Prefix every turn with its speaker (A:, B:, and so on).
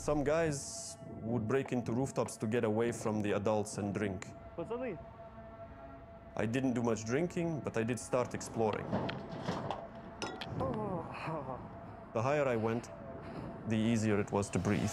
A: Some guys would break into rooftops to get away from the adults and drink. I didn't do much drinking, but I did start exploring. Oh. The higher I went, the easier it was to breathe.